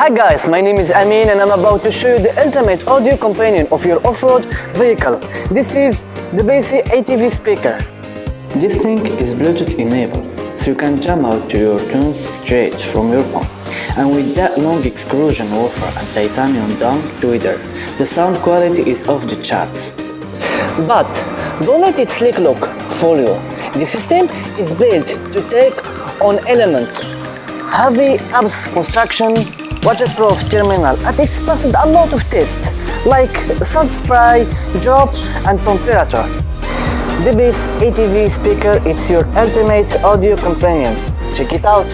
Hi guys, my name is Amin and I'm about to show you the ultimate audio companion of your off-road vehicle. This is the DIBEISI ATV speaker. This thing is Bluetooth enabled, so you can jam out to your tunes straight from your phone. And with that long excursion woofer and titanium dome tweeter, the sound quality is off the charts. But don't let its slick look fool you. The system is built to take on element heavy abs construction waterproof terminal and it's passed a lot of tests like salt spray, drop and temperature. The DIBEISI ATV speaker it's your ultimate audio companion. Check it out.